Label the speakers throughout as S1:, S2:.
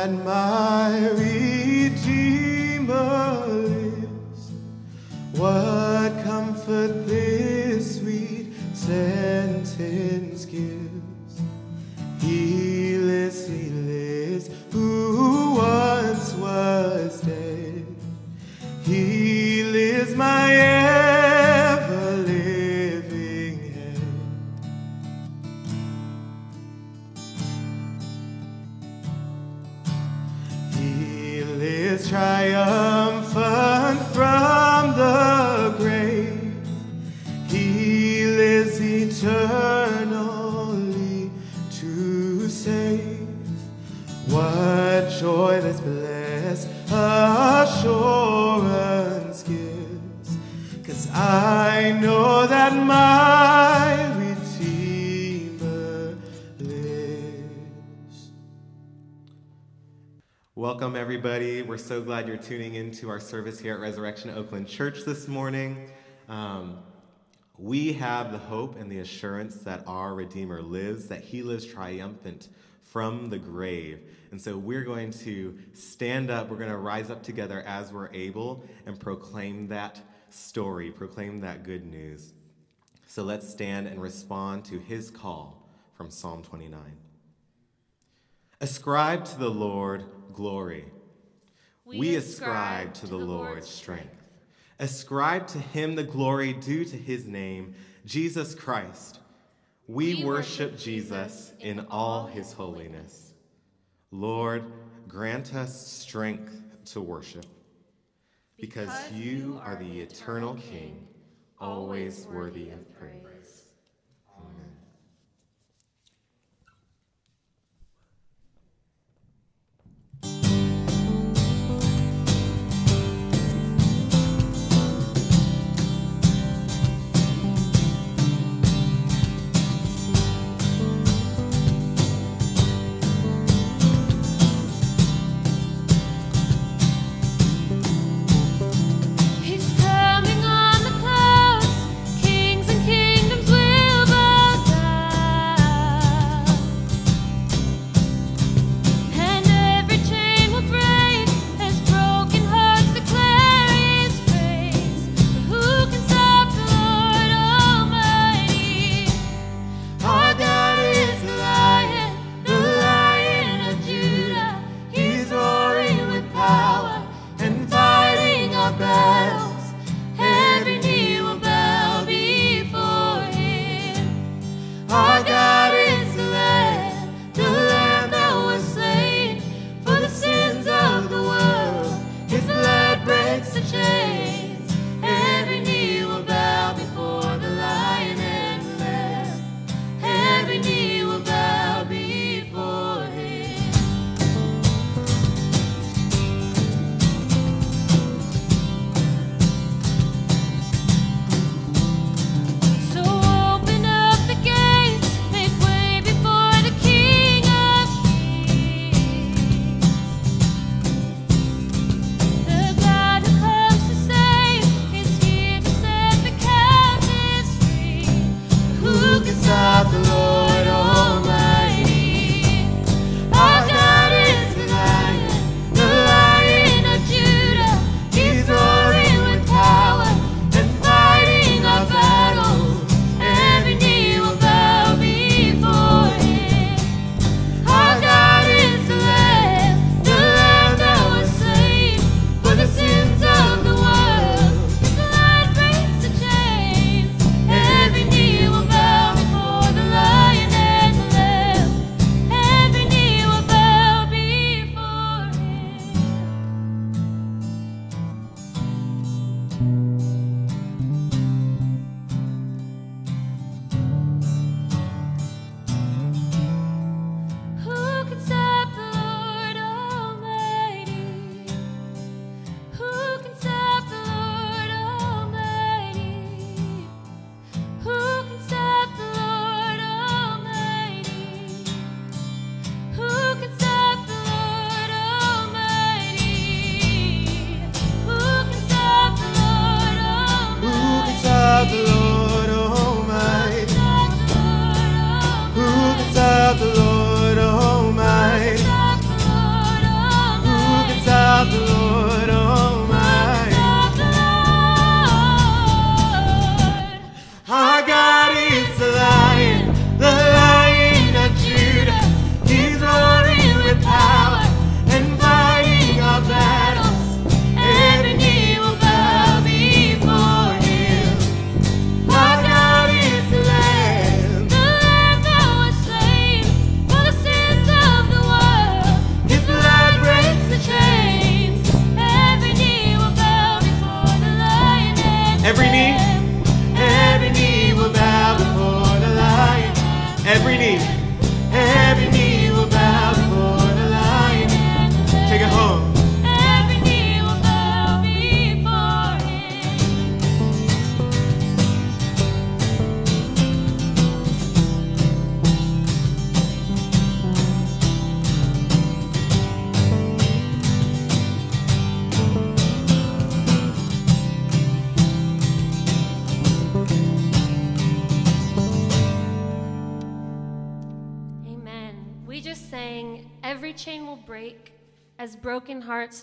S1: and my so glad you're tuning into our service here at Resurrection Oakland Church this morning. Um, we have the hope and the assurance that our Redeemer lives, that he lives triumphant from the grave. And so we're going to stand up, we're going to rise up together as we're able and proclaim that story, proclaim that good news. So let's stand and respond to his call from Psalm 29. Ascribe to the Lord glory. We ascribe to the Lord strength. Ascribe to him the glory due to his name, Jesus Christ. We worship Jesus in all his holiness. Lord, grant us strength to worship, because you are the eternal King, always worthy of praise.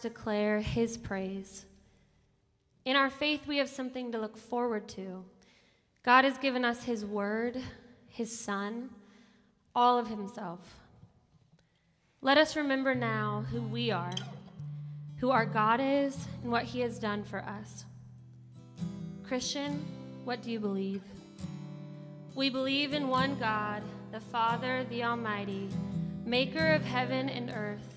S2: Declare his praise.
S1: In our faith, we have something to look forward to. God has given us his word, his son, all of himself. Let us remember now who we are, who our God is, and what he has done for us. Christian, what do you believe? We believe in one God, the Father, the Almighty, maker of heaven and earth,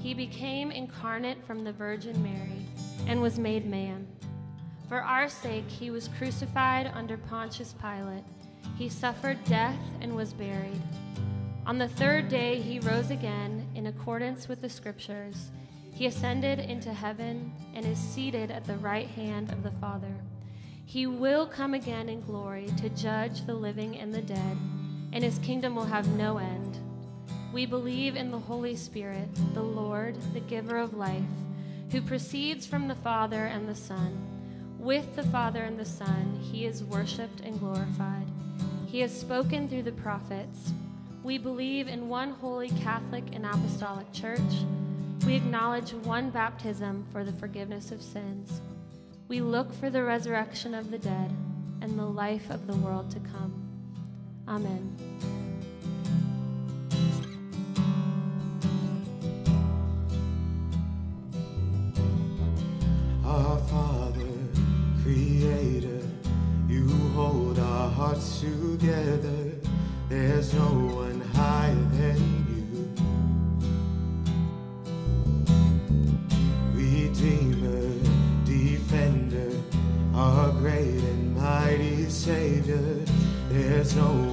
S1: he became incarnate from the Virgin Mary and was made man. For our sake, he was crucified under Pontius Pilate. He suffered death and was buried. On the third day, he rose again in accordance with the Scriptures. He ascended into heaven and is seated at the right hand of the Father. He will come again in glory to judge the living and the dead, and his kingdom will have no end. We believe in the Holy Spirit, the Lord, the giver of life, who proceeds from the Father and the Son. With the Father and the Son, he is worshiped and glorified. He has spoken through the prophets. We believe in one holy Catholic and Apostolic Church. We acknowledge one baptism for the forgiveness of sins. We look for the resurrection of the dead and the life of the world to come. Amen.
S3: Together. There's no one higher than you. Redeemer, Defender, our great and mighty Savior. There's no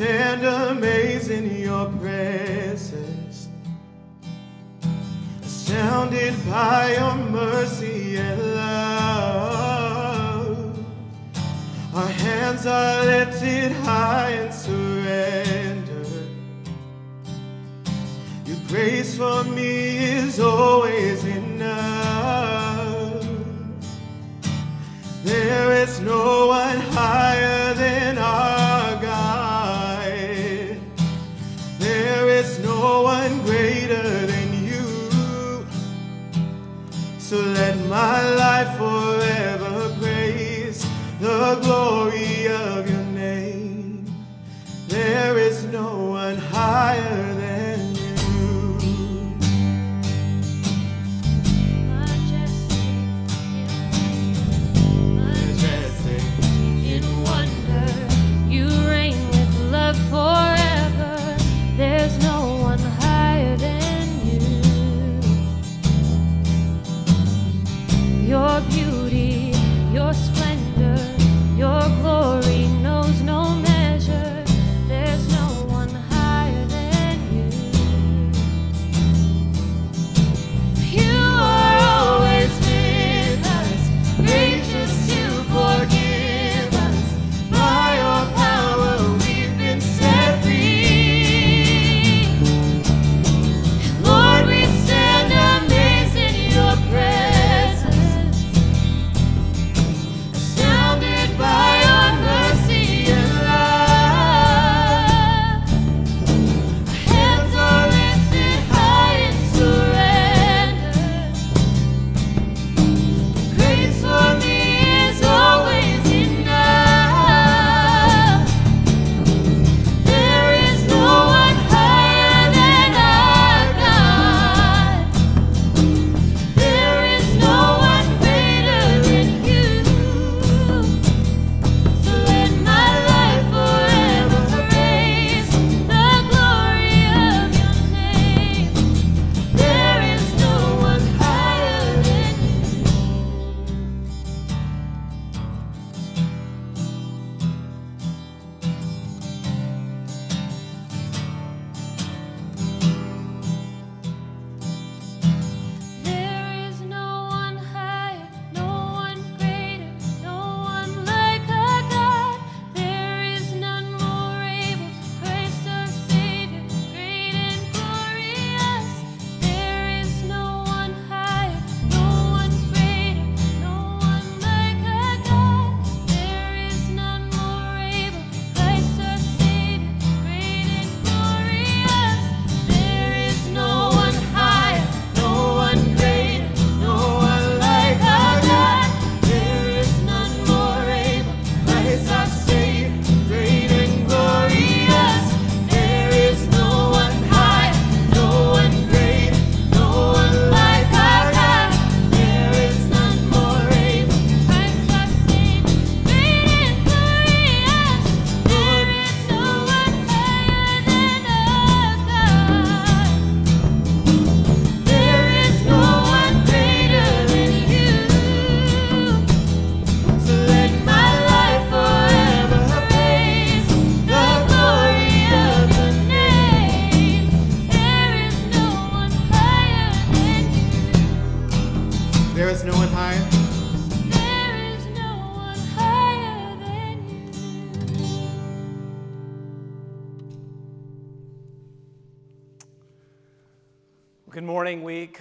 S3: stand amazed in your presence, astounded by your mercy and love. Our hands are lifted high in surrender. Your grace for me is always enough. There is no one higher no one greater than you. So let my life forever praise the glory of your name. There is no one higher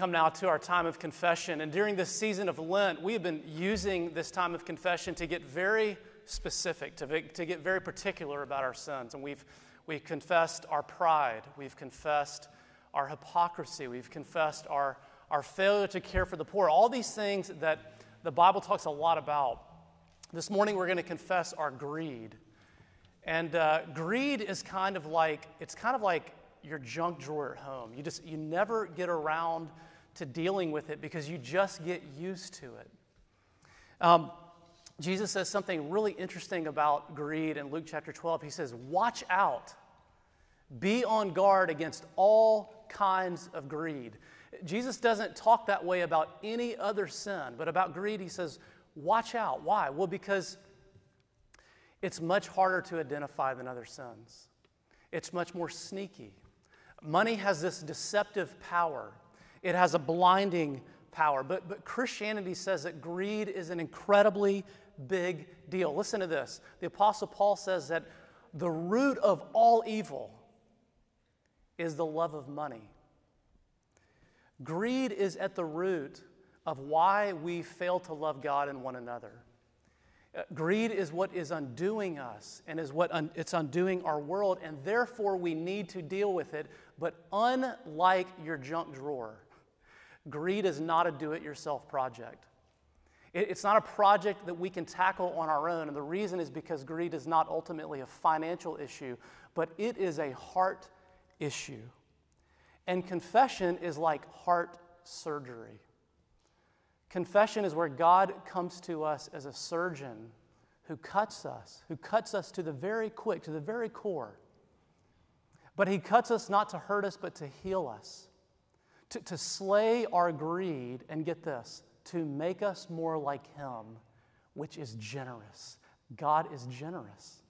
S4: come now to our time of confession. And during this season of Lent, we have been using this time of confession to get very specific, to, to get very particular about our sins. And we've, we've confessed our pride, we've confessed our hypocrisy, we've confessed our, our failure to care for the poor, all these things that the Bible talks a lot about. This morning, we're going to confess our greed. And uh, greed is kind of like, it's kind of like your junk drawer at home. You just, you never get around to dealing with it because you just get used to it. Um, Jesus says something really interesting about greed in Luke chapter 12. He says, Watch out, be on guard against all kinds of greed. Jesus doesn't talk that way about any other sin, but about greed, he says, Watch out. Why? Well, because it's much harder to identify than other sins, it's much more sneaky. Money has this deceptive power, it has a blinding power. But, but Christianity says that greed is an incredibly big deal. Listen to this. The Apostle Paul says that the root of all evil is the love of money. Greed is at the root of why we fail to love God and one another. Uh, greed is what is undoing us and is what un- it's undoing our world, and therefore we need to deal with it. But unlike your junk drawer, greed is not a do it yourself project. It's not a project that we can tackle on our own, and the reason is because greed is not ultimately a financial issue, but it is a heart issue. And confession is like heart surgery. Confession is where God comes to us as a surgeon who cuts us, who cuts us to the very quick, to the very core. But he cuts us not to hurt us, but to heal us, to, to slay our greed, and get this, to make us more like him, which is generous. God is generous,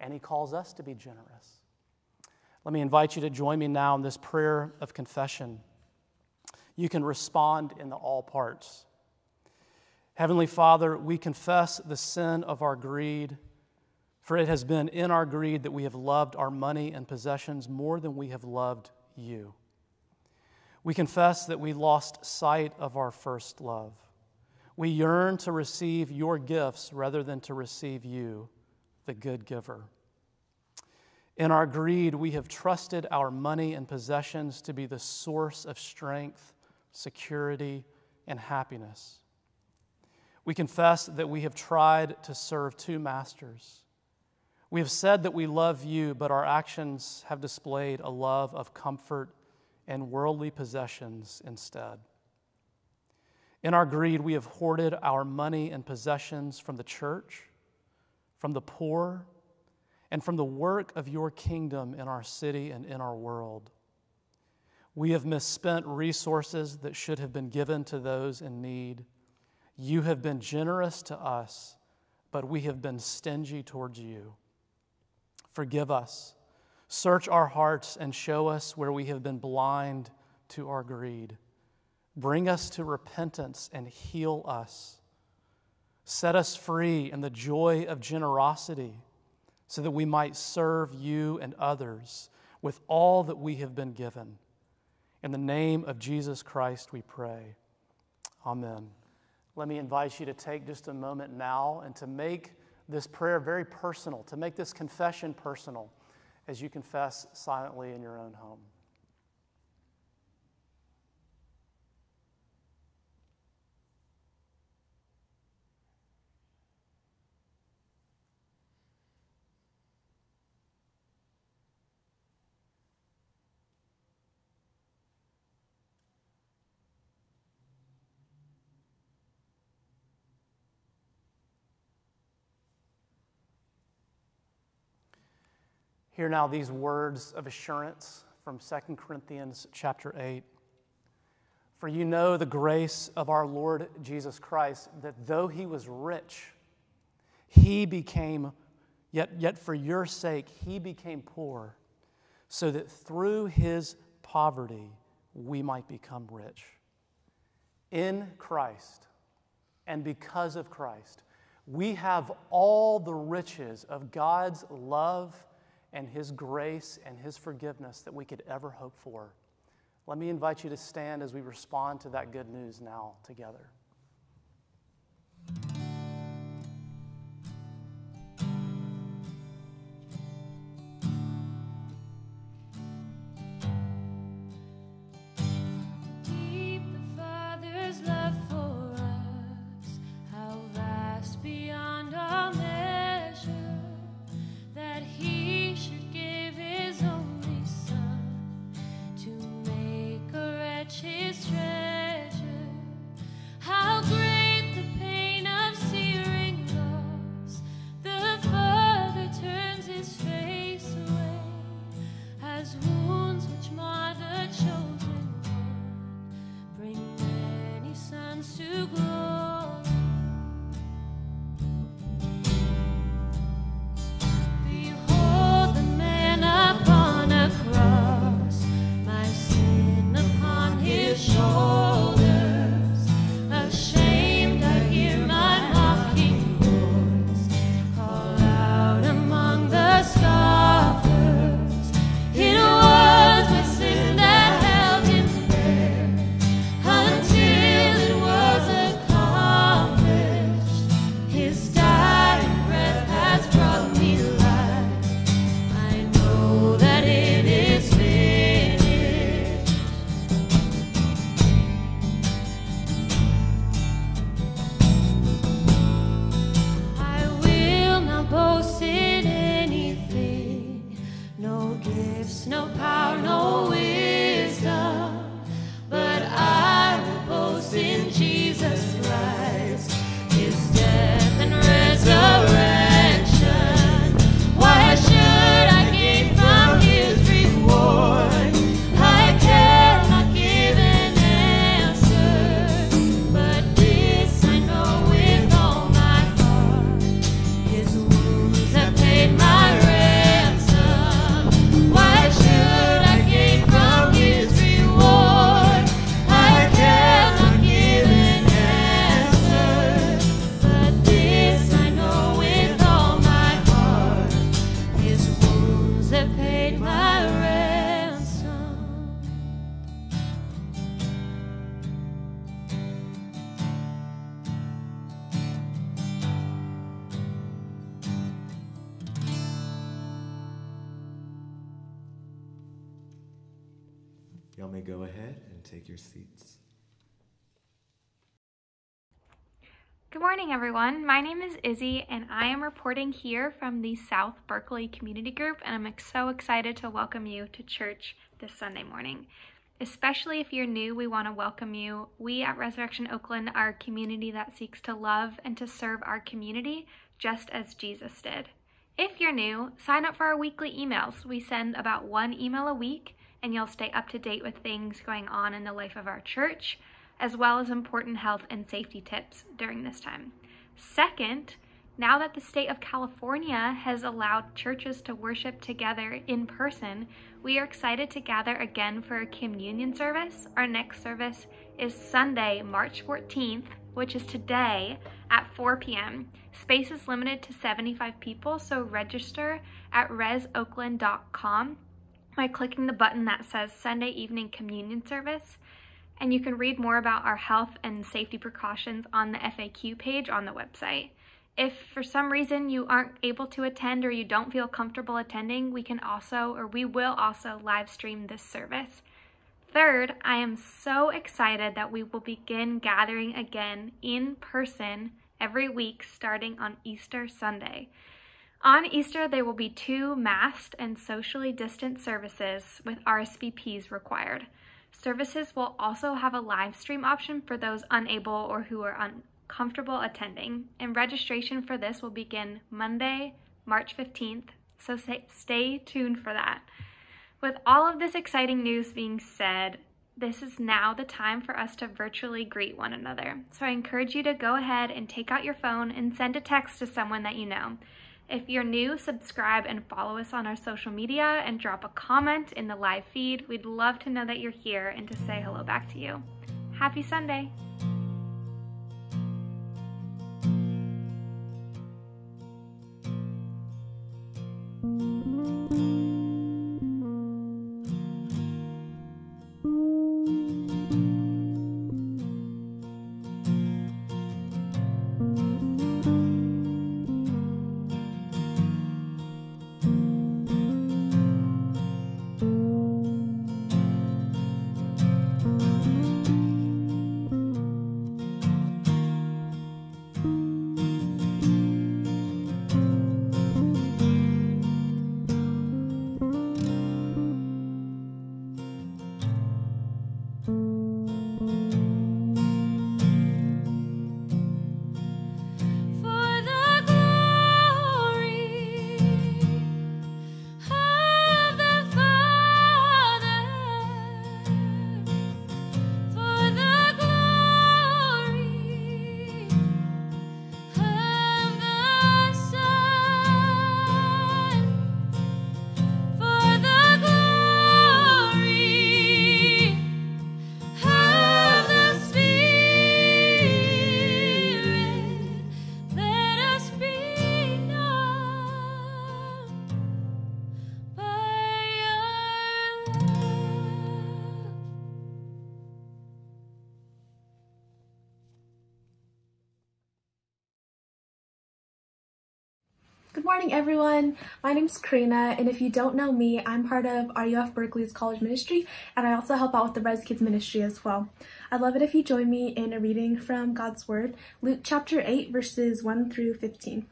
S4: and he calls us to be generous. Let me invite you to join me now in this prayer of confession. You can respond in the all parts. Heavenly Father, we confess the sin of our greed, for it has been in our greed that we have loved our money and possessions more than we have loved you. We confess that we lost sight of our first love. We yearn to receive your gifts rather than to receive you, the good giver. In our greed, we have trusted our money and possessions to be the source of strength, security, and happiness. We confess that we have tried to serve two masters. We have said that we love you, but our actions have displayed a love of comfort and worldly possessions instead. In our greed, we have hoarded our money and possessions from the church, from the poor, and from the work of your kingdom in our city and in our world. We have misspent resources that should have been given to those in need. You have been generous to us, but we have been stingy towards you. Forgive us. Search our hearts and show us where we have been blind to our greed. Bring us to repentance and heal us. Set us free in the joy of generosity so that we might serve you and others with all that we have been given. In the name of Jesus Christ, we pray. Amen. Let me invite you to take just a moment now and to make this prayer very personal, to make this confession personal as you confess silently in your own home. Hear now these words of assurance from 2 Corinthians chapter 8. For you know the grace of our Lord Jesus Christ, that though he was rich, he became, yet, yet for your sake, he became poor, so that through his poverty we might become rich. In Christ, and because of Christ, we have all the riches of God's love and His grace and His forgiveness that we could ever hope for.
S1: Let me invite you to stand as we respond to that good news now together.
S5: Izzy, and I am reporting here from the South Berkeley Community Group, and I'm so excited to welcome you to church this Sunday morning. Especially if you're new, we want to welcome you. We at Resurrection Oakland are a community that seeks to love and to serve our community just as Jesus did. If you're new, sign up for our weekly emails. We send about one email a week, and you'll stay up to date with things going on in the life of our church, as well as important health and safety tips during this time. Second, now that the state of California has allowed churches to worship together in person, we are excited to gather again for a communion service. Our next service is Sunday, March 14th, which is today at 4 p.m. Space is limited to 75 people, so register at resoakland.com by clicking the button that says Sunday Evening Communion Service. And you can read more about our health and safety precautions on the FAQ page on the website. If for some reason you aren't able to attend or you don't feel comfortable attending, we can also, or we will also, live stream this service. Third, I am so excited that we will begin gathering again in person every week starting on Easter Sunday. On Easter, there will be two masked and socially distant services with RSVPs required. Services will also have a live stream option for those unable or who are uncomfortable attending, and registration for this will begin Monday, March 15th, so stay tuned for that. With all of this exciting news being said, this is now the time for us to virtually greet one another. So I encourage you to go ahead and take out your phone and send a text to someone that you know. If you're new, subscribe and follow us on our social media and drop a comment in the live feed. We'd love to know that you're here and to say hello back to you. Happy Sunday!
S6: My name's Karina, and if you don't know me, I'm part of RUF Berkeley's college ministry, and I also help out with the Res Kids ministry as well. I'd love it if you join me in a reading from God's Word, Luke chapter 8, verses 1 through 15,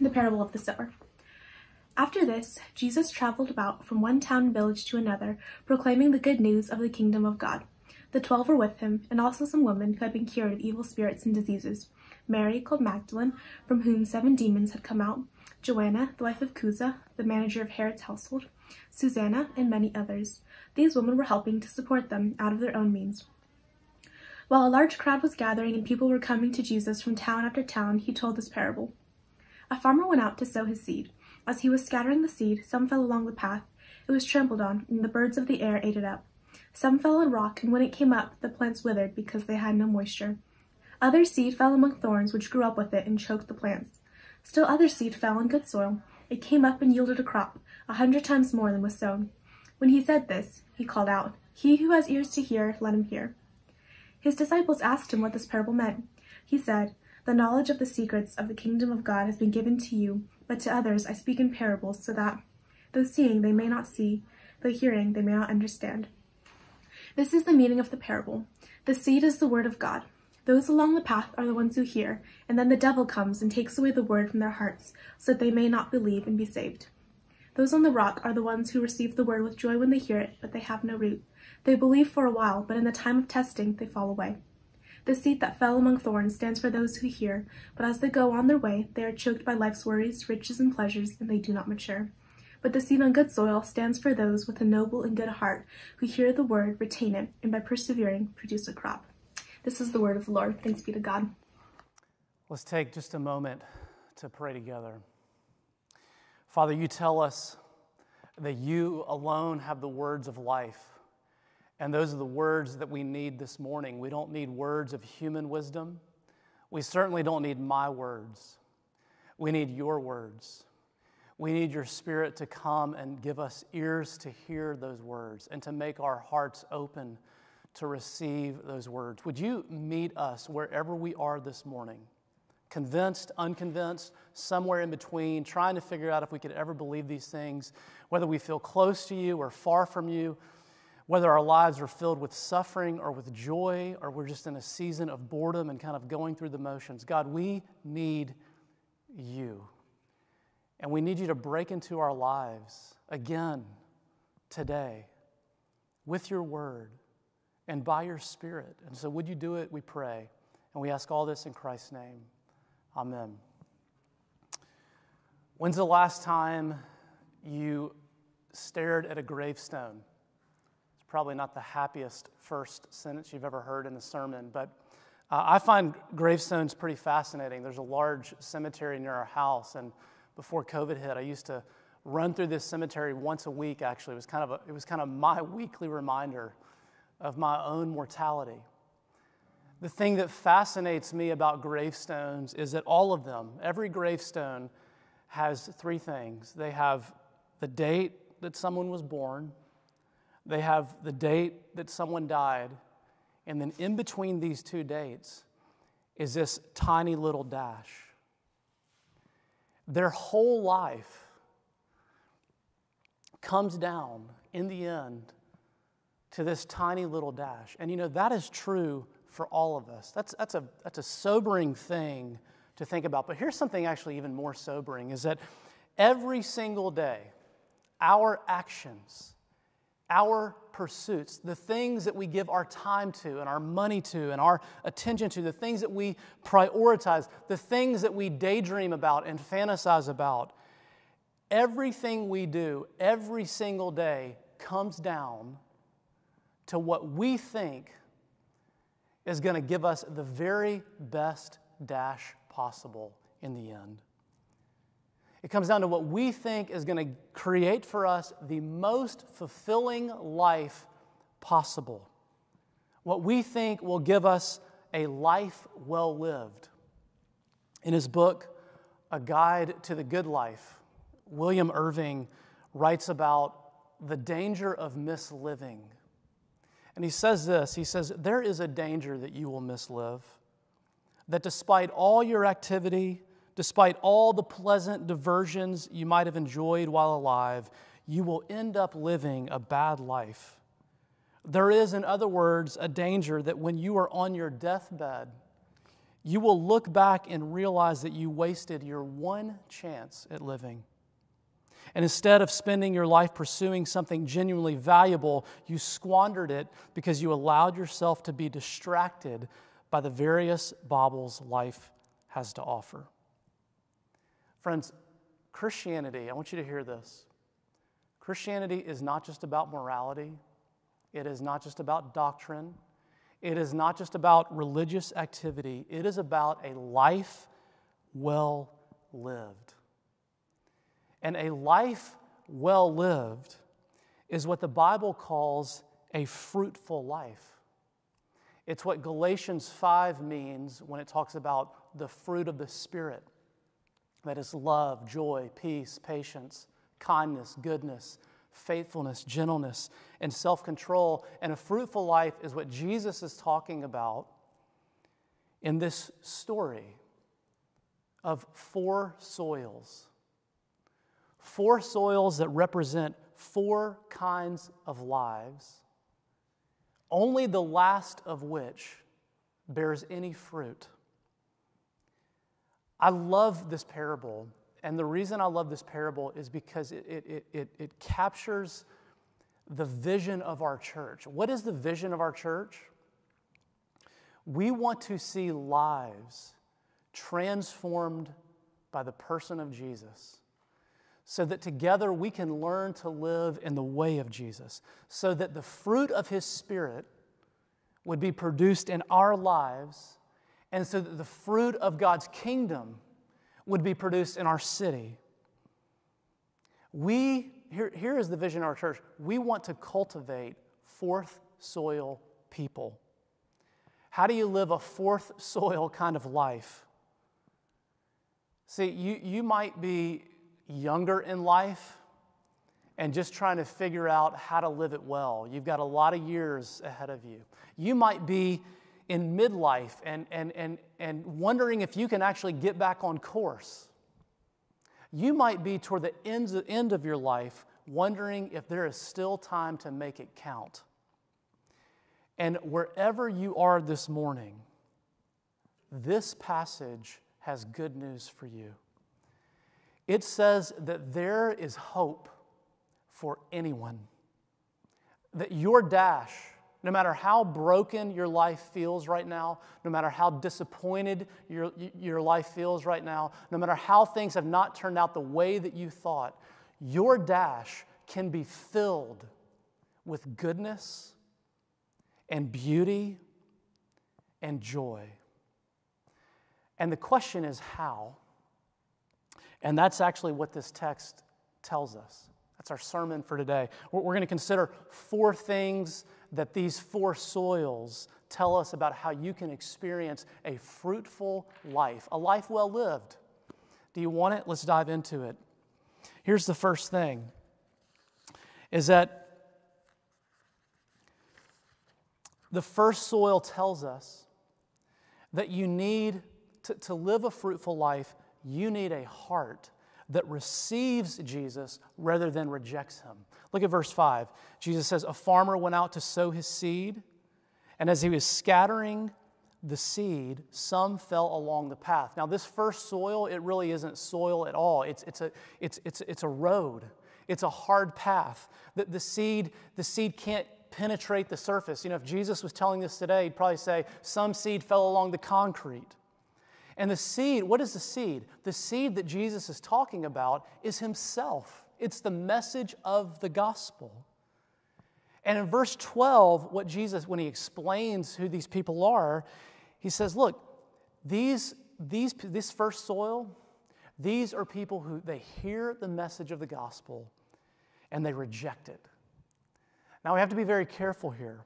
S6: the parable of the sower. After this, Jesus traveled about from one town and village to another, proclaiming the good news of the kingdom of God. The twelve were with him, and also some women who had been cured of evil spirits and diseases. Mary, called Magdalene, from whom seven demons had come out, Joanna, the wife of Chuza, the manager of Herod's household, Susanna, and many others. These women were helping to support them out of their own means. While a large crowd was gathering and people were coming to Jesus from town after town, he told this parable. A farmer went out to sow his seed. As he was scattering the seed, some fell along the path. It was trampled on, and the birds of the air ate it up. Some fell on rock, and when it came up, the plants withered because they had no moisture. Other seed fell among thorns, which grew up with it and choked the plants. Still other seed fell on good soil. It came up and yielded a crop, a hundred times more than was sown. When he said this, he called out, He who has ears to hear, let him hear. His disciples asked him what this parable meant. He said, The knowledge of the secrets of the kingdom of God has been given to you, but to others I speak in parables, so that, though seeing they may not see, though hearing they may not understand. This is the meaning of the parable. The seed is the word of God. Those along the path are the ones who hear, and then the devil comes and takes away the word from their hearts, so that they may not believe and be saved. Those on the rock are the ones who receive the word with joy when they hear it, but they have no root. They believe for a while, but in the time of testing they fall away. The seed that fell among thorns stands for those who hear, but as they go on their way, they are choked by life's worries, riches, and pleasures, and they do not mature. But the seed on good soil stands for those with a noble and good heart, who hear the word, retain it, and by persevering produce a crop. This is the word of the Lord. Thanks be to God.
S4: Let's take just a moment to pray together. Father, you tell us that you alone have the words of life. And those are the words that we need this morning. We don't need words of human wisdom. We certainly don't need my words. We need your words. We need your spirit to come and give us ears to hear those words and to make our hearts open to receive those words. Would you meet us wherever we are this morning? Convinced, unconvinced, somewhere in between, trying to figure out if we could ever believe these things, whether we feel close to you or far from you, whether our lives are filled with suffering or with joy, or we're just in a season of boredom and kind of going through the motions. God, we need you. And we need you to break into our lives again today with your word and by your spirit. And so, would you do it? We pray. And we ask all this in Christ's name. Amen. When's the last time you stared at a gravestone? It's probably not the happiest first sentence you've ever heard in a sermon, but uh, I find gravestones pretty fascinating. There's a large cemetery near our house, and before COVID hit, I used to run through this cemetery once a week. Actually, it was kind of a, it was kind of my weekly reminder of my own mortality. The thing that fascinates me about gravestones is that all of them, every gravestone, has three things. They have the date that someone was born, they have the date that someone died, and then in between these two dates is this tiny little dash. Their whole life comes down in the end to this tiny little dash. And you know, that is true for all of us. That's, that's, a, that's a sobering thing to think about. But here's something actually even more sobering is that every single day, our actions, our pursuits, the things that we give our time to and our money to and our attention to, the things that we prioritize, the things that we daydream about and fantasize about, everything we do every single day comes down to what we think is going to give us the very best dash possible in the end. It comes down to what we think is going to create for us the most fulfilling life possible. What we think will give us a life well lived. In his book, A Guide to the Good Life, William Irvine writes about the danger of misliving. And he says this He says, There is a danger that you will mislive, that despite all your activity, despite all the pleasant diversions you might have enjoyed while alive, you will end up living a bad life. There is, in other words, a danger that when you are on your deathbed, you will look back and realize that you wasted your one chance at living. And instead of spending your life pursuing something genuinely valuable, you squandered it because you allowed yourself to be distracted by the various baubles life has to offer. Friends, Christianity, I want you to hear this. Christianity is not just about morality, it is not just about doctrine, it is not just about religious activity, it is about a life well lived. And a life well lived is what the Bible calls a fruitful life. It's what Galatians 5 means when it talks about the fruit of the Spirit that is love, joy, peace, patience, kindness, goodness, faithfulness, gentleness, and self control. And a fruitful life is what Jesus is talking about in this story of four soils. Four soils that represent four kinds of lives, only the last of which bears any fruit. I love this parable. And the reason I love this parable is because it, it, it, it, captures the vision of our church. What is the vision of our church? We want to see lives transformed by the person of Jesus so that together we can learn to live in the way of Jesus, so that the fruit of His Spirit would be produced in our lives, and so that the fruit of God's kingdom would be produced in our city. We, here, here is the vision of our church. We want to cultivate fourth soil people. How do you live a fourth soil kind of life? See, you, you might be younger in life and just trying to figure out how to live it well. You've got a lot of years ahead of you. You might be in midlife and, and, and, and wondering if you can actually get back on course. You might be toward the end, end of your life wondering if there is still time to make it count. And wherever you are this morning, this passage has good news for you. It says that there is hope for anyone, that your dash, no matter how broken your life feels right now, no matter how disappointed your, your life feels right now, no matter how things have not turned out the way that you thought, your dash can be filled with goodness and beauty and joy. And the question is how? And that's actually what this text tells us. That's our sermon for today. We're going to consider four things that these four soils tell us about how you can experience a fruitful life, a life well lived. Do you want it? Let's dive into it. Here's the first thing is that the first soil tells us that you need to, to live a fruitful life, you need a heart that receives Jesus rather than rejects him. Look at verse 5. Jesus says, A farmer went out to sow his seed, and as he was scattering the seed, some fell along the path. Now, this first soil, it really isn't soil at all. It's, it's, a, it's, it's, it's a road, it's a hard path. The, the, seed, the seed can't penetrate the surface. You know, if Jesus was telling this today, he'd probably say, Some seed fell along the concrete. And the seed, what is the seed? The seed that Jesus is talking about is himself. It's the message of the gospel. And in verse 12, what Jesus, when he explains who these people are, he says, Look, these, these, this first soil, these are people who they hear the message of the gospel and they reject it. Now we have to be very careful here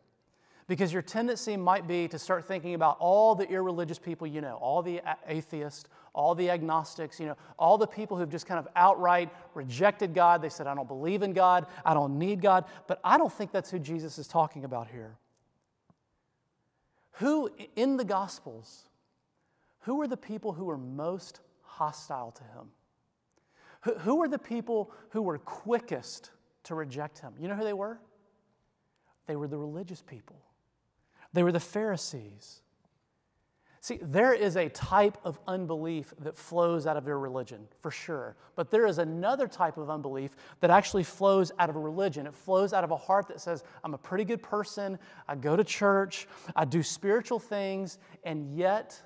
S4: because your tendency might be to start thinking about all the irreligious people you know, all the atheists, all the agnostics, you know, all the people who've just kind of outright rejected God. They said, I don't believe in God, I don't need God. But I don't think that's who Jesus is talking about here. Who in the Gospels, who are the people who are most hostile to him? Who, who were the people who were quickest to reject him? You know who they were? They were the religious people, they were the Pharisees. See, there is a type of unbelief that flows out of your religion, for sure. But there is another type of unbelief that actually flows out of a religion. It flows out of a heart that says, I'm a pretty good person, I go to church, I do spiritual things, and yet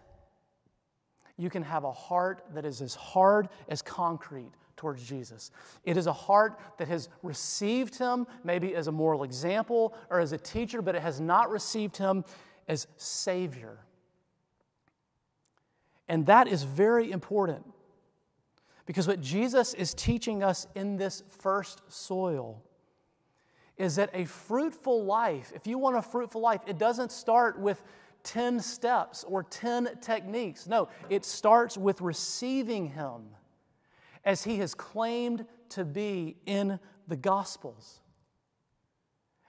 S4: you can have a heart that is as hard as concrete towards Jesus. It is a heart that has received him maybe as a moral example or as a teacher, but it has not received him as Savior. And that is very important because what Jesus is teaching us in this first soil is that a fruitful life, if you want a fruitful life, it doesn't start with 10 steps or 10 techniques. No, it starts with receiving Him as He has claimed to be in the Gospels.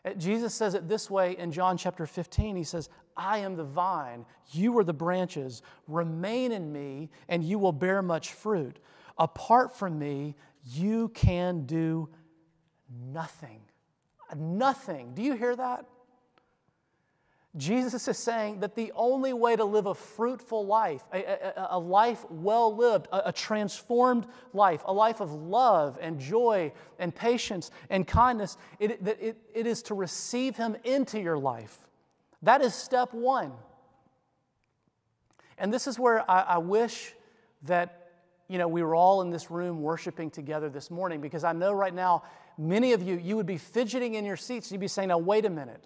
S4: Uh, Jesus says it this way in John chapter 15. He says, I am the vine, you are the branches. Remain in me, and you will bear much fruit. Apart from me, you can do nothing. Nothing. Do you hear that? Jesus is saying that the only way to live a fruitful life, a, a, a life well lived, a, a, transformed life, a life of love and joy and patience and kindness, it, it, it is to receive Him into your life. That is step one. And this is where I, I wish that you know we were all in this room worshiping together this morning because I know right now many of you you would be fidgeting in your seats. You'd be saying, "Now wait a minute."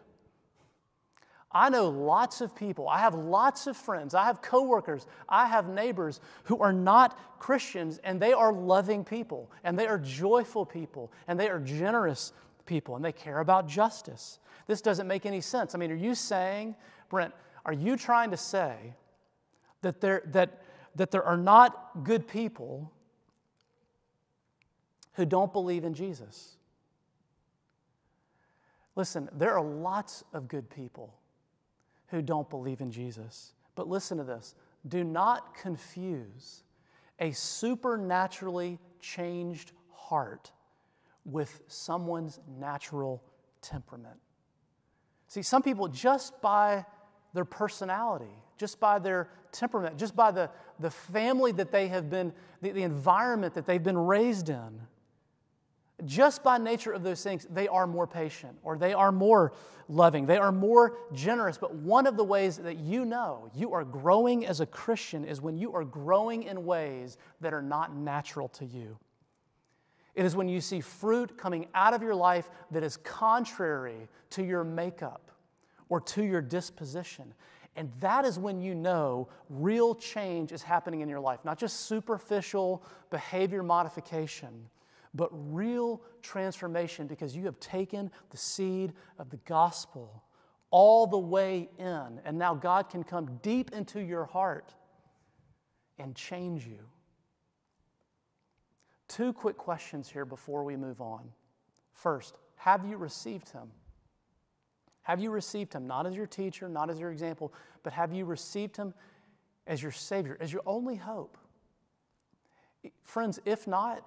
S4: I know lots of people, I have lots of friends, I have coworkers, I have neighbors who are not Christians and they are loving people and they are joyful people and they are generous people and they care about justice. This doesn't make any sense. I mean, are you saying, Brent, are you trying to say that there, that, that there are not good people who don't believe in Jesus? Listen, there are lots of good people who don't believe in Jesus. But listen to this do not confuse a supernaturally changed heart with someone's natural temperament. See, some people, just by their personality, just by their temperament, just by the, the family that they have been, the, the environment that they've been raised in, just by nature of those things, they are more patient or they are more loving, they are more generous. But one of the ways that you know you are growing as a Christian is when you are growing in ways that are not natural to you. It is when you see fruit coming out of your life that is contrary to your makeup or to your disposition. And that is when you know real change is happening in your life, not just superficial behavior modification but real transformation because you have taken the seed of the gospel all the way in. And now God can come deep into your heart and change you. Two quick questions here before we move on. First, have you received Him? Have you received Him, not as your teacher, not as your example, but have you received Him as your Savior, as your only hope? Friends, if not,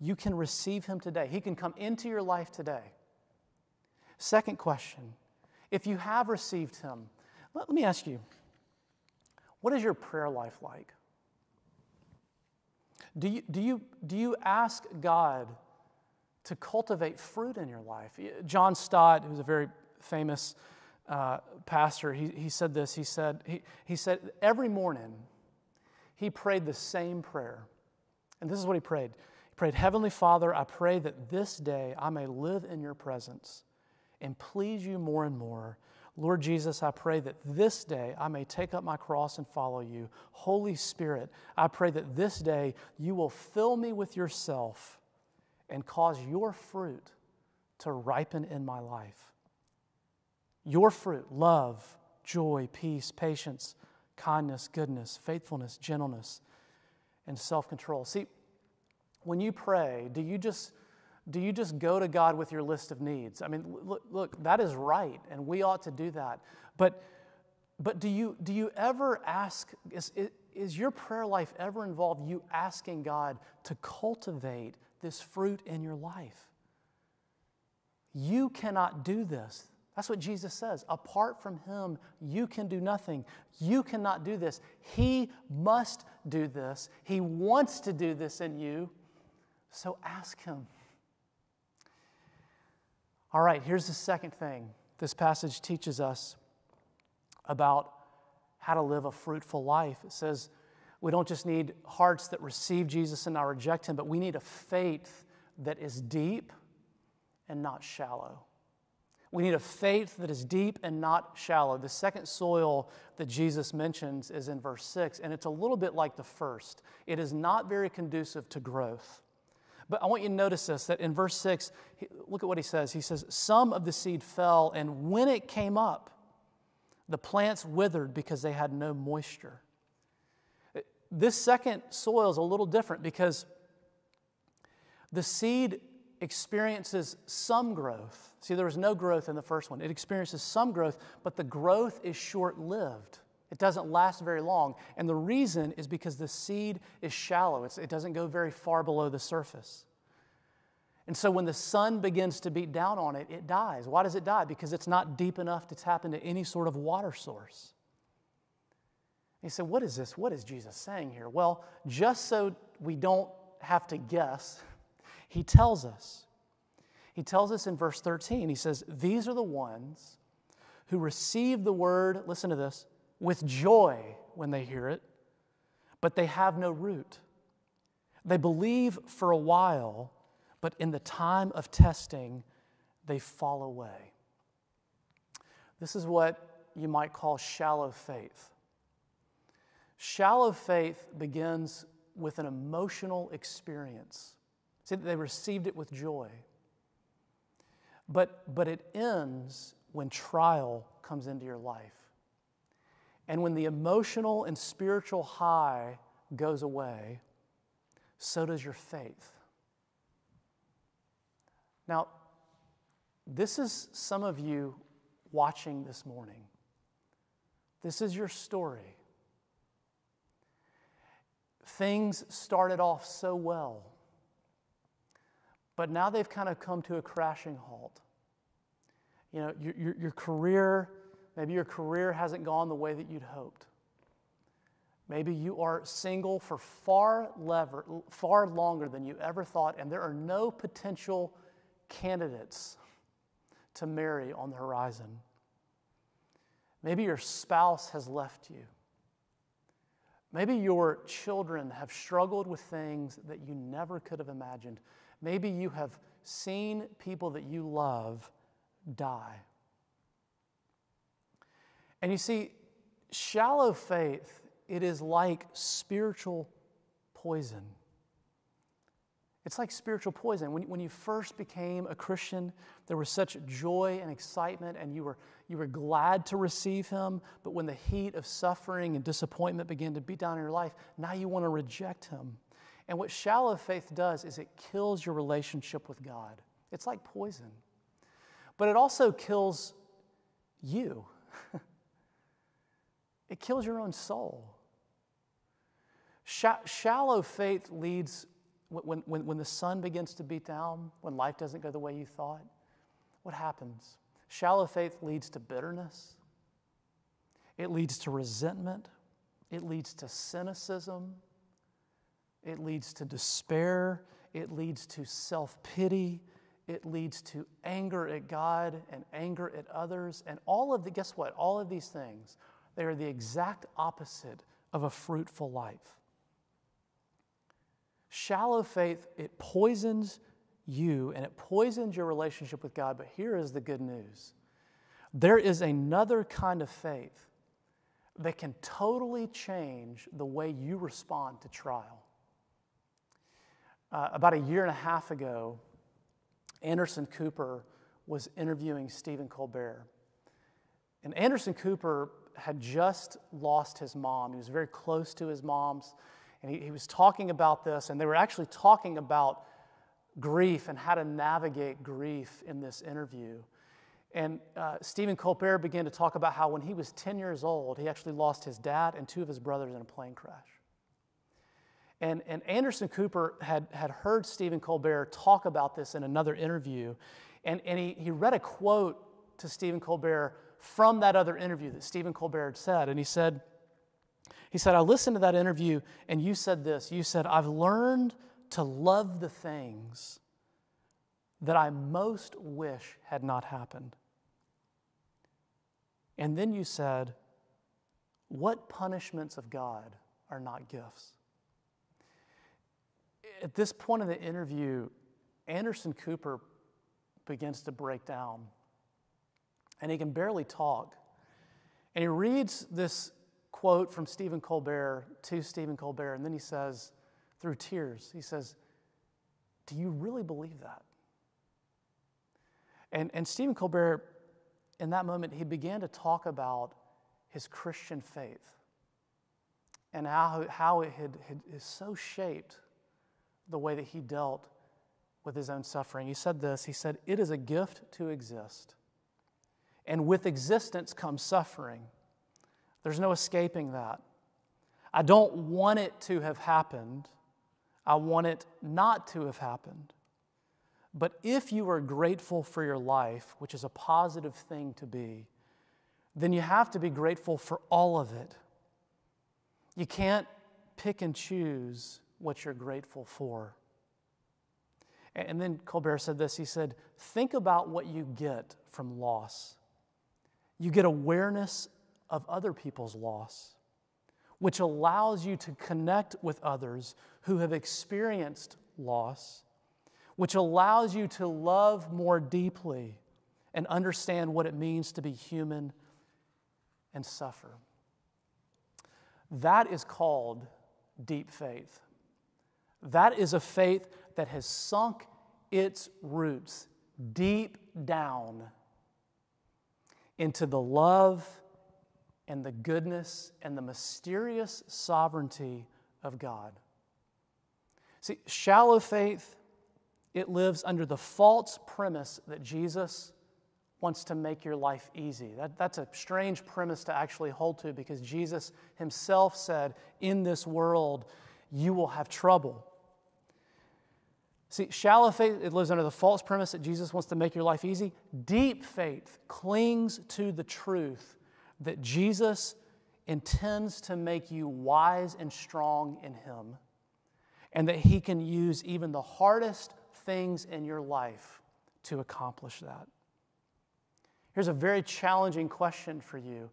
S4: you can receive him today. He can come into your life today. Second question if you have received him, let, me ask you what is your prayer life like? Do you, do, you, do you ask God to cultivate fruit in your life? John Stott, who's a very famous uh, pastor, he, he said this. He said, he, he said, every morning he prayed the same prayer. And this is what he prayed prayed, Heavenly Father, I pray that this day I may live in your presence and please you more and more. Lord Jesus, I pray that this day I may take up my cross and follow you. Holy Spirit, I pray that this day you will fill me with yourself and cause your fruit to ripen in my life. Your fruit, love, joy, peace, patience, kindness, goodness, faithfulness, gentleness, and self control. See, when you pray, do you just do you just go to God with your list of needs? I mean, look, look that is right, and we ought to do that. But but do you do you ever ask? Is, is your prayer life ever involved you asking God to cultivate this fruit in your life? You cannot do this. That's what Jesus says. Apart from Him, you can do nothing. You cannot do this. He must do this. He wants to do this in you. So ask Him. All right, here's the second thing this passage teaches us about how to live a fruitful life. It says we don't just need hearts that receive Jesus and not reject Him, but we need a faith that is deep and not shallow. We need a faith that is deep and not shallow. The second soil that Jesus mentions is in verse 6, and it's a little bit like the first. It is not very conducive to growth. But I want you to notice this that in verse 6, look at what he says. He says, Some of the seed fell, and when it came up, the plants withered because they had no moisture. This second soil is a little different because the seed experiences some growth. See, there was no growth in the first one. It experiences some growth, but the growth is short lived. It doesn't last very long. And the reason is because the seed is shallow, it's, it doesn't go very far below the surface. And so when the sun begins to beat down on it, it dies. Why does it die? Because it's not deep enough to tap into any sort of water source. He said, What is this? What is Jesus saying here? Well, just so we don't have to guess, he tells us. He tells us in verse 13, he says, These are the ones who receive the word, listen to this, with joy when they hear it, but they have no root. They believe for a while, but in the time of testing, they fall away. This is what you might call shallow faith. Shallow faith begins with an emotional experience. See, that they received it with joy. But, but it ends when trial comes into your life. And when the emotional and spiritual high goes away, so does your faith. Now, this is some of you watching this morning. This is your story. Things started off so well, but now they've kind of come to a crashing halt. You know, your, your, your career Maybe your career hasn't gone the way that you'd hoped. Maybe you are single for far, lever, far longer than you ever thought, and there are no potential candidates to marry on the horizon. Maybe your spouse has left you. Maybe your children have struggled with things that you never could have imagined. Maybe you have seen people that you love die. And you see, shallow faith, it is like spiritual poison. It's like spiritual poison. When, when you first became a Christian, there was such joy and excitement, and you were, you were glad to receive Him. But when the heat of suffering and disappointment began to beat down in your life, now you want to reject Him. And what shallow faith does is it kills your relationship with God. It's like poison. But it also kills you. It kills your own soul. Shallow faith leads, when, when, when the sun begins to beat down, when life doesn't go the way you thought, what happens? Shallow faith leads to bitterness, it leads to resentment, it leads to cynicism, it leads to despair, it leads to self pity, it leads to anger at God and anger at others. And all of the, guess what? All of these things they are the exact opposite of a fruitful life. Shallow faith, it poisons you and it poisons your relationship with God. But here is the good news there is another kind of faith that can totally change the way you respond to trial. Uh, about a year and a half ago, Anderson Cooper was interviewing Stephen Colbert. And Anderson Cooper had just lost his mom. He was very close to his mom's. And he, he was talking about this, and they were actually talking about grief and how to navigate grief in this interview. And uh, Stephen Colbert began to talk about how when he was 10 years old, he actually lost his dad and two of his brothers in a plane crash. And, and Anderson Cooper had, had heard Stephen Colbert talk about this in another interview. And, and he, he read a quote to Stephen Colbert from that other interview that Stephen Colbert said. And he said, he said, I listened to that interview and you said this. You said, I've learned to love the things that I most wish had not happened. And then you said, What punishments of God are not gifts? At this point in the interview, Anderson Cooper begins to break down and he can barely talk. And he reads this quote from Stephen Colbert to Stephen Colbert, and then he says, through tears, he says, Do you really believe that? And, and Stephen Colbert, in that moment, he began to talk about his Christian faith and how, how it had, had is so shaped the way that he dealt with his own suffering. He said this He said, It is a gift to exist. And with existence comes suffering. There's no escaping that. I don't want it to have happened. I want it not to have happened. But if you are grateful for your life, which is a positive thing to be, then you have to be grateful for all of it. You can't pick and choose what you're grateful for. And then Colbert said this he said, Think about what you get from loss. You get awareness of other people's loss, which allows you to connect with others who have experienced loss, which allows you to love more deeply and understand what it means to be human and suffer. That is called deep faith. That is a faith that has sunk its roots deep down into the love and the goodness and the mysterious sovereignty of God. See, shallow faith, it lives under the false premise that Jesus wants to make your life easy. That, that's a strange premise to actually hold to because Jesus himself said, In this world, you will have trouble. See, shallow faith, it lives under the false premise that Jesus wants to make your life easy. Deep faith clings to the truth that Jesus intends to make you wise and strong in Him, and that He can use even the hardest things in your life to accomplish that. Here's a very challenging question for you.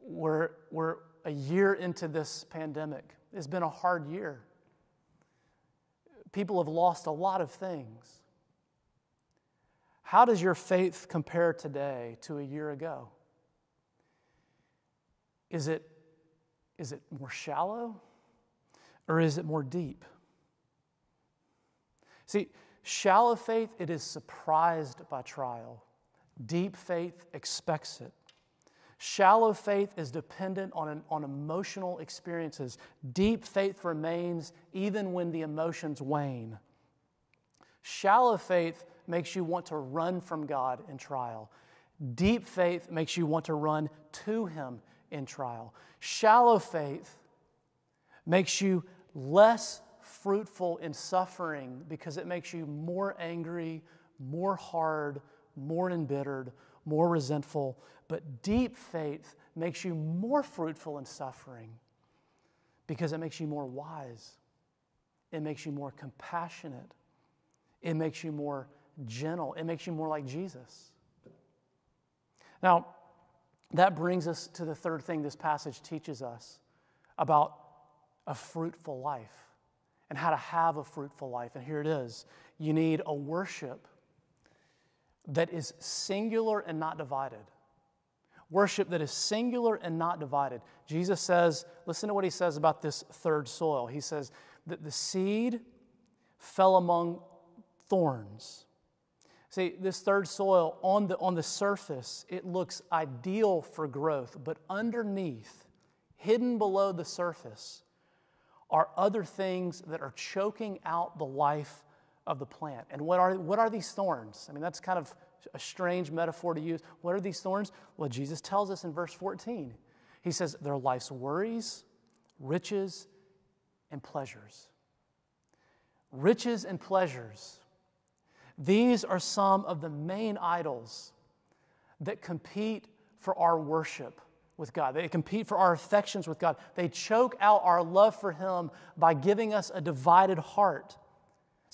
S4: We're, we're a year into this pandemic, it's been a hard year people have lost a lot of things. How does your faith compare today to a year ago? Is it, is it more shallow or is it more deep? See, shallow faith, it is surprised by trial. Deep faith expects it. Shallow faith is dependent on, an, on emotional experiences. Deep faith remains even when the emotions wane. Shallow faith makes you want to run from God in trial. Deep faith makes you want to run to Him in trial. Shallow faith makes you less fruitful in suffering because it makes you more angry, more hard, more embittered, more resentful, but deep faith makes you more fruitful in suffering because it makes you more wise. It makes you more compassionate. It makes you more gentle. It makes you more like Jesus. Now, that brings us to the third thing this passage teaches us about a fruitful life and how to have a fruitful life. And here it is you need a worship that is singular and not divided. Worship that is singular and not divided. Jesus says, listen to what he says about this third soil. He says that the seed fell among thorns. See, this third soil on the, on the surface, it looks ideal for growth, but underneath, hidden below the surface, are other things that are choking out the life of the plant. And what are, what are these thorns? I mean, that's kind of a strange metaphor to use. What are these thorns? Well, Jesus tells us in verse 14. He says they're life's worries, riches, and pleasures. Riches and pleasures. These are some of the main idols that compete for our worship with God. They compete for our affections with God. They choke out our love for Him by giving us a divided heart.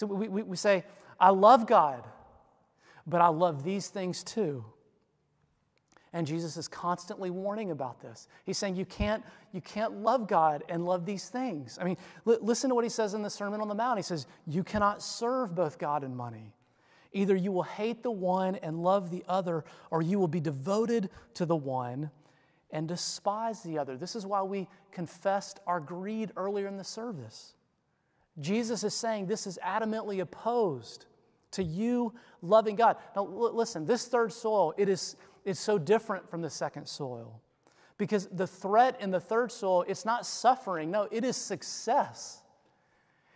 S4: So we, we, we say, I love God, but I love these things too. And Jesus is constantly warning about this. He's saying you can't, you can't love God and love these things. I mean, li- listen to what he says in the Sermon on the Mount. He says, You cannot serve both God and money. Either you will hate the one and love the other, or you will be devoted to the one and despise the other. This is why we confessed our greed earlier in the service. Jesus is saying this is adamantly opposed to you loving God. Now, l- listen, this third soil, it is it's so different from the second soil. Because the threat in the third soil, it's not suffering, no, it is success.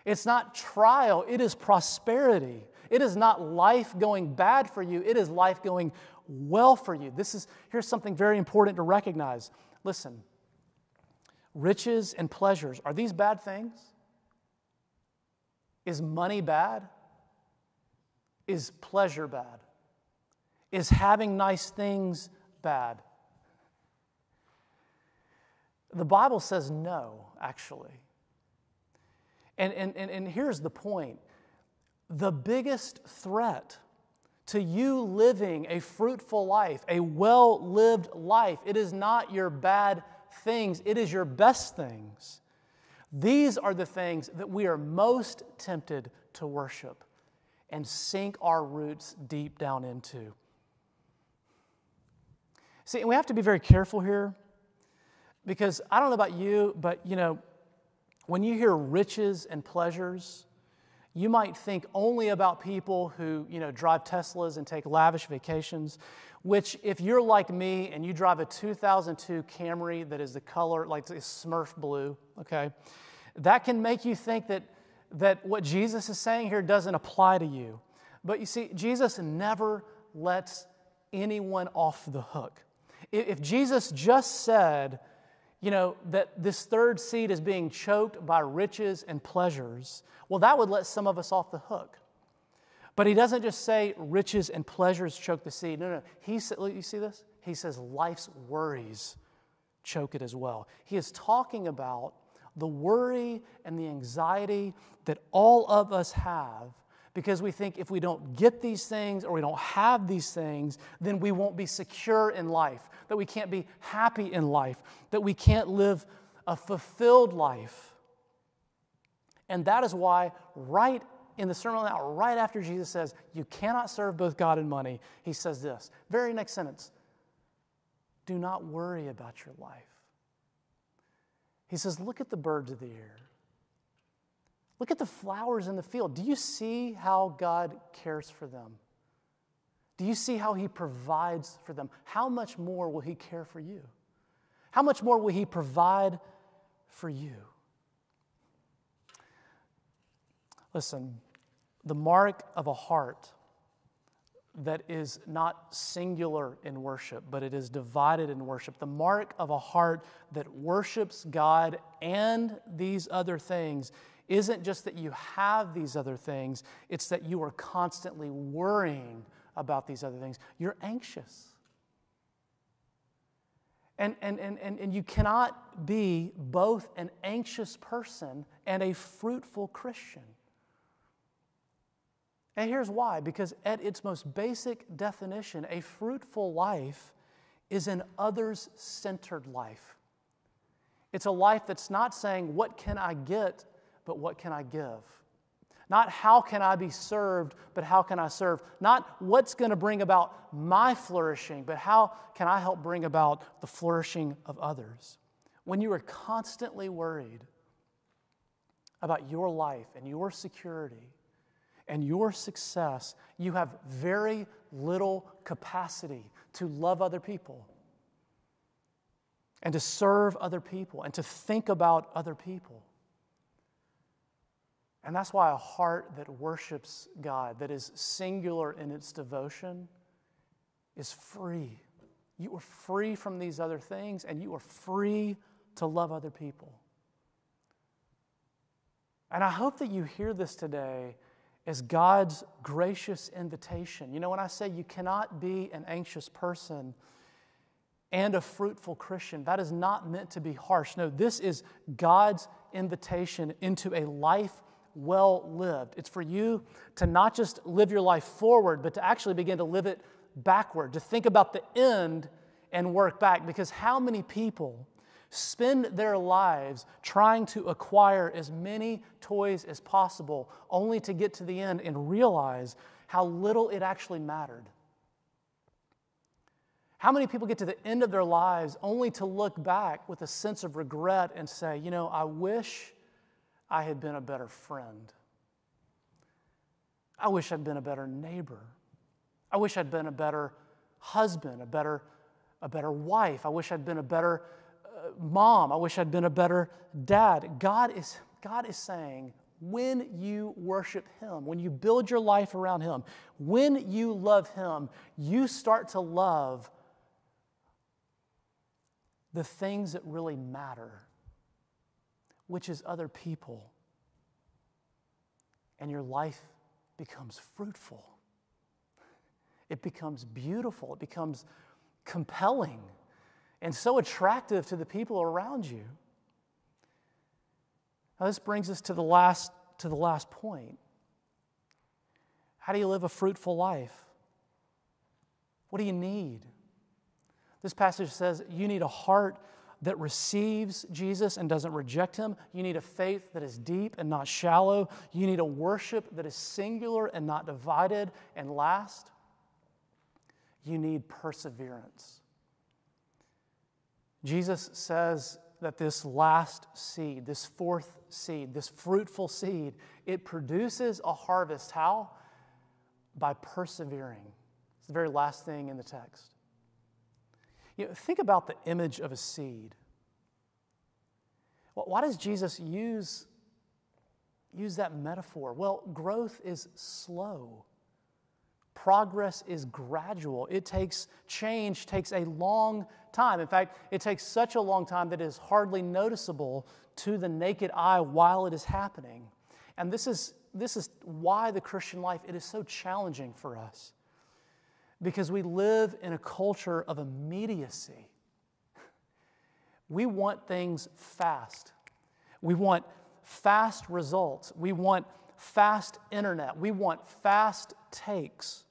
S4: It's not trial, it is prosperity. It is not life going bad for you, it is life going well for you. This is here's something very important to recognize. Listen. Riches and pleasures, are these bad things? Is money bad? Is pleasure bad? Is having nice things bad? The Bible says no, actually. And, and, and, and here's the point the biggest threat to you living a fruitful life, a well lived life, it is not your bad things, it is your best things. These are the things that we are most tempted to worship and sink our roots deep down into. See, we have to be very careful here because I don't know about you, but you know, when you hear riches and pleasures, you might think only about people who, you know, drive Teslas and take lavish vacations, which if you're like me and you drive a 2002 Camry that is the color like it's Smurf blue, okay? That can make you think that that what Jesus is saying here doesn't apply to you. But you see, Jesus never lets anyone off the hook. If Jesus just said, you know, that this third seed is being choked by riches and pleasures, well, that would let some of us off the hook. But he doesn't just say riches and pleasures choke the seed. No, no. He said, you see this? He says life's worries choke it as well. He is talking about the worry and the anxiety that all of us have because we think if we don't get these things or we don't have these things, then we won't be secure in life, that we can't be happy in life, that we can't live a fulfilled life. And that is why, right in the Sermon on the Mount, right after Jesus says, You cannot serve both God and money, he says this very next sentence Do not worry about your life. He says, Look at the birds of the air. Look at the flowers in the field. Do you see how God cares for them? Do you see how He provides for them? How much more will He care for you? How much more will He provide for you? Listen, the mark of a heart that is not singular in worship, but it is divided in worship. The mark of a heart that worships God and these other things isn't just that you have these other things, it's that you are constantly worrying about these other things. You're anxious. And, and, and, and, and you cannot be both an anxious person and a fruitful Christian. And here's why because, at its most basic definition, a fruitful life is an others centered life. It's a life that's not saying, What can I get? But what can I give? Not how can I be served, but how can I serve? Not what's going to bring about my flourishing, but how can I help bring about the flourishing of others? When you are constantly worried about your life and your security and your success, you have very little capacity to love other people and to serve other people and to think about other people. And that's why a heart that worships God, that is singular in its devotion, is free. You are free from these other things, and you are free to love other people. And I hope that you hear this today as God's gracious invitation. You know, when I say you cannot be an anxious person and a fruitful Christian, that is not meant to be harsh. No, this is God's invitation into a life well lived. It's for you to not just live your life forward, but to actually begin to live it backward, to think about the end and work back. Because how many people spend their lives trying to acquire as many toys as possible, only to get to the end and realize how little it actually mattered? How many people get to the end of their lives only to look back with a sense of regret and say, you know, I wish I had been a better friend. I wish I'd been a better neighbor. I wish I'd been a better husband, a better, a better wife. I wish I'd been a better uh, mom. I wish I'd been a better dad. God is, God is saying, when you worship Him, when you build your life around Him, when you love Him, you start to love the things that really matter which is other people. And your life becomes fruitful. It becomes beautiful. It becomes compelling and so attractive to the people around you. Now, this brings us to the last, to the last point. How do you live a fruitful life? What do you need? This passage says you need a heart that receives Jesus and doesn't reject him. You need a faith that is deep and not shallow. You need a worship that is singular and not divided. And last, you need perseverance. Jesus says that this last seed, this fourth seed, this fruitful seed, it produces a harvest. How? By persevering. It's the very last thing in the text. You know, think about the image of a seed. Why does Jesus use, use that metaphor? Well, growth is slow. Progress is gradual. It takes change takes a long time. In fact, it takes such a long time that it is hardly noticeable to the naked eye while it is happening. And this is, this is why the Christian life it is so challenging for us because we live in a culture of immediacy. We want things fast. We want fast results. We want fast internet. We want fast takes.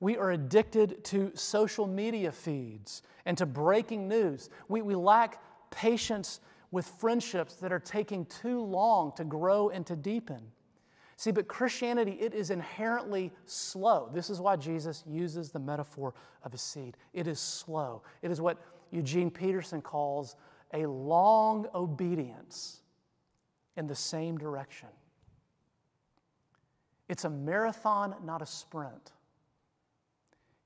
S4: We are addicted to social media feeds and to breaking news. We, we lack patience with friendships that are taking too long to grow and to deepen. See, but Christianity, it is inherently slow. This is why Jesus uses the metaphor of a seed. It is slow. It is what Eugene Peterson calls a long obedience in the same direction. It's a marathon, not a sprint.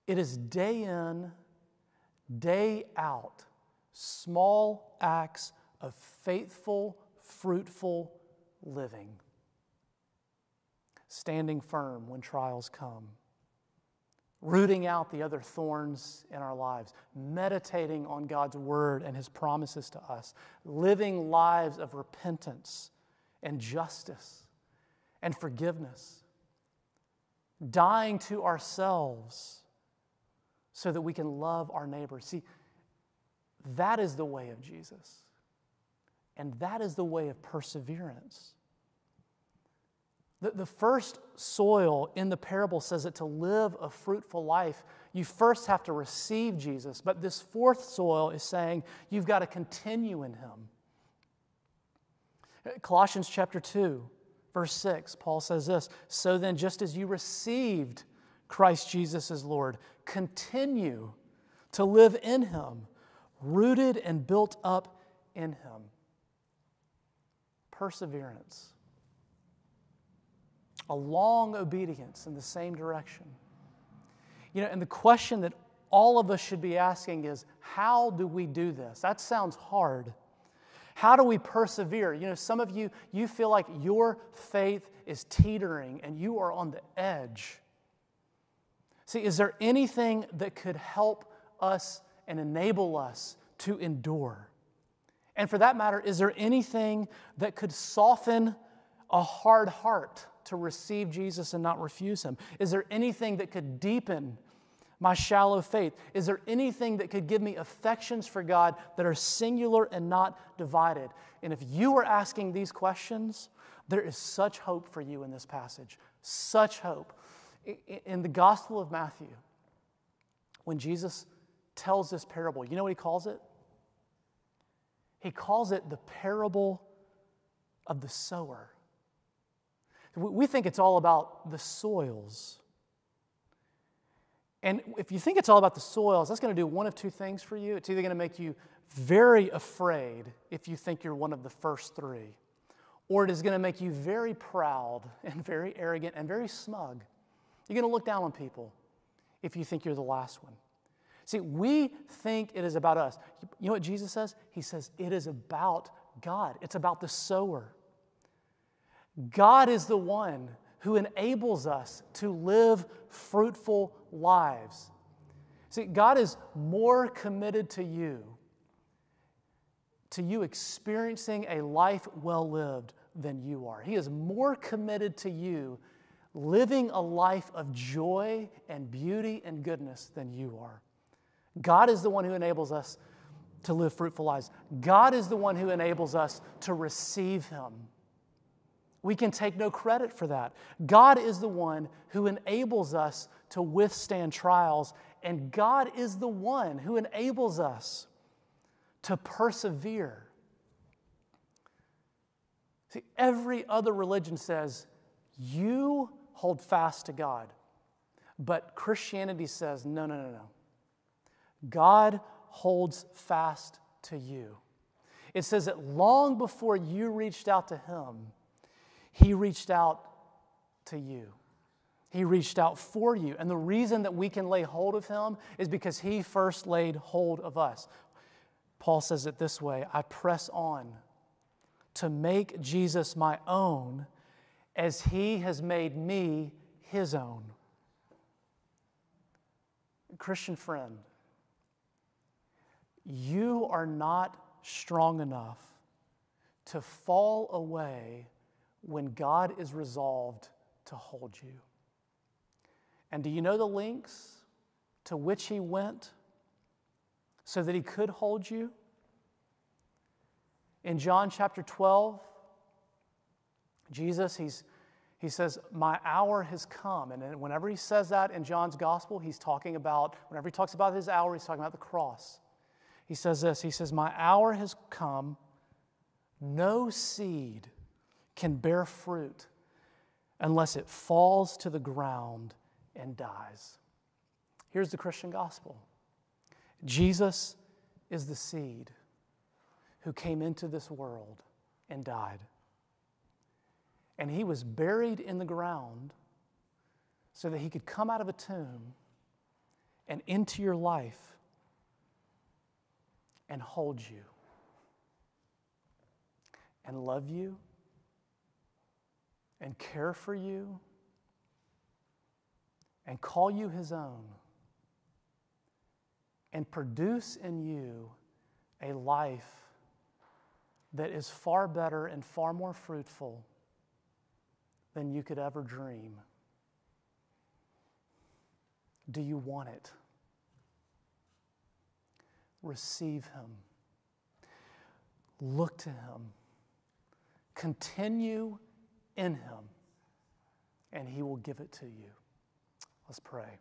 S4: It is day in, day out, small acts of faithful, fruitful living standing firm when trials come, rooting out the other thorns in our lives, meditating on God's word and his promises to us, living lives of repentance and justice and forgiveness, dying to ourselves so that we can love our neighbors. See, that is the way of Jesus. And that is the way of perseverance. The, the first soil in the parable says that to live a fruitful life, you first have to receive Jesus. But this fourth soil is saying you've got to continue in Him. Colossians chapter 2, verse 6, Paul says this So then, just as you received Christ Jesus as Lord, continue to live in Him, rooted and built up in Him. Perseverance a long obedience in the same direction. You know, and the question that all of us should be asking is how do we do this? That sounds hard. How do we persevere? You know, some of you, you feel like your faith is teetering and you are on the edge. See, is there anything that could help us and enable us to endure? And for that matter, is there anything that could soften a hard heart to receive Jesus and not refuse him? Is there anything that could deepen my shallow faith? Is there anything that could give me affections for God that are singular and not divided? And if you are asking these questions, there is such hope for you in this passage. Such hope. In the Gospel of Matthew, when Jesus tells this parable, you know what he calls it? He calls it the parable of the sower. We think it's all about the soils. And if you think it's all about the soils, that's going to do one of two things for you. It's either going to make you very afraid if you think you're one of the first three, or it is going to make you very proud and very arrogant and very smug. You're going to look down on people if you think you're the last one. See, we think it is about us. You know what Jesus says? He says it is about God, it's about the sower. God is the one who enables us to live fruitful lives. See, God is more committed to you, to you experiencing a life well lived than you are. He is more committed to you living a life of joy and beauty and goodness than you are. God is the one who enables us to live fruitful lives. God is the one who enables us to receive Him. We can take no credit for that. God is the one who enables us to withstand trials, and God is the one who enables us to persevere. See, every other religion says you hold fast to God, but Christianity says no, no, no, no. God holds fast to you. It says that long before you reached out to Him, He reached out to you. He reached out for you. And the reason that we can lay hold of Him is because He first laid hold of us. Paul says it this way I press on to make Jesus my own as He has made me His own. Christian friend, you are not strong enough to fall away when God is resolved to hold you. And do you know the links to which He went so that He could hold you? In John chapter 12, Jesus, he's, he says, My hour has come. And whenever he says that in John's gospel, he's talking about, whenever he talks about his hour, he's talking about the cross. He says this He says, My hour has come. No seed can bear fruit unless it falls to the ground and dies. Here's the Christian gospel Jesus is the seed who came into this world and died. And he was buried in the ground so that he could come out of a tomb and into your life and hold you and love you and care for you and call you his own and produce in you a life that is far better and far more fruitful than you could ever dream. Do you want it? Receive Him. Look to Him. Continue in Him, and He will give it to you. Let's pray.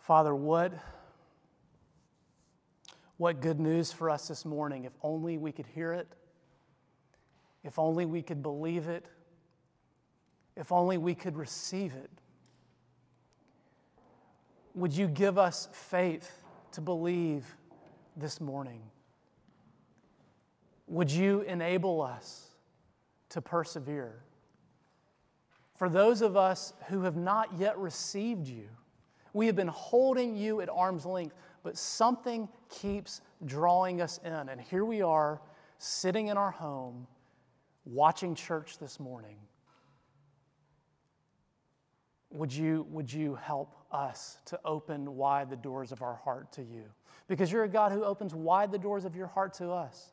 S4: Father, what, what good news for us this morning. If only we could hear it, if only we could believe it, if only we could receive it. Would you give us faith to believe this morning? Would you enable us to persevere? For those of us who have not yet received you, we have been holding you at arm's length, but something keeps drawing us in. And here we are, sitting in our home, watching church this morning. would you, would you help us to open wide the doors of our heart to you? Because you're a God who opens wide the doors of your heart to us.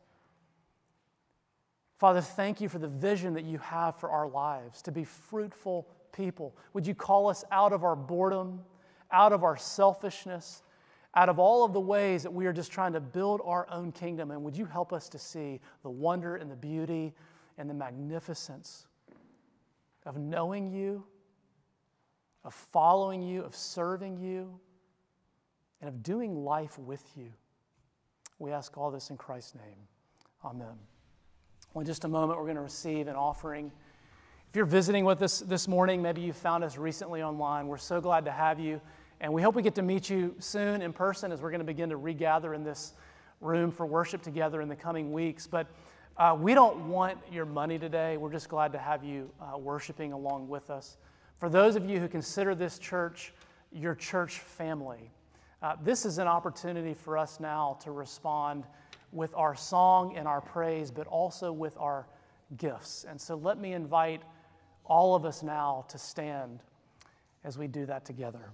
S4: Father, thank you for the vision that you have for our lives to be fruitful people. Would you call us out of our boredom, out of our selfishness, out of all of the ways that we are just trying to build our own kingdom? And would you help us to see the wonder and the beauty and the magnificence of knowing you, of following you, of serving you, and of doing life with you? We ask all this in Christ's name. Amen. Well, in just a moment, we're going to receive an offering. If you're visiting with us this morning, maybe you found us recently online, we're so glad to have you. And we hope we get to meet you soon in person as we're going to begin to regather in this room for worship together in the coming weeks. But uh, we don't want your money today. We're just glad to have you uh, worshiping along with us. For those of you who consider this church your church family, uh, this is an opportunity for us now to respond with our song and our praise, but also with our gifts. And so let me invite all of us now to stand as we do that together.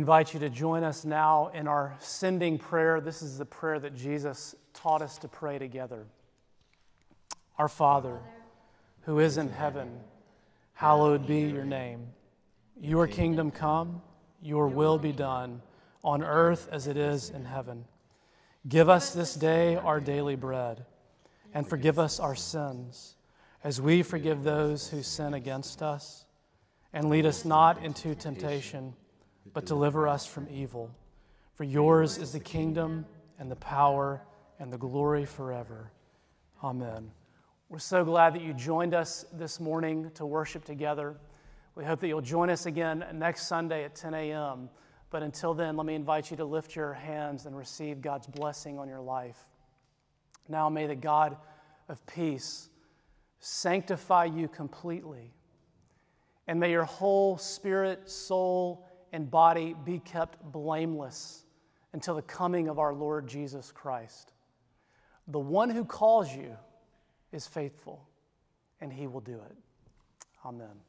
S4: Invite you to join us now in our sending prayer. This is the prayer that Jesus taught us to pray together. Our Father, who is in heaven, hallowed be your name. Your kingdom come, your will be done, on earth as it is in heaven. Give us this day our daily bread, and forgive us our sins, as we forgive those who sin against us. And lead us not into temptation, but deliver us from evil. For yours is the kingdom, and the power, and the glory forever. Amen. We're so glad that you joined us this morning to worship together. We hope that you'll join us again next Sunday at 10 a.m. But until then, let me invite you to lift your hands and receive God's blessing on your life. Now, may the God of peace sanctify you completely, and may your whole spirit, soul, and body be kept blameless until the coming of our Lord Jesus Christ. The one who calls you is faithful, and he will do it. Amen.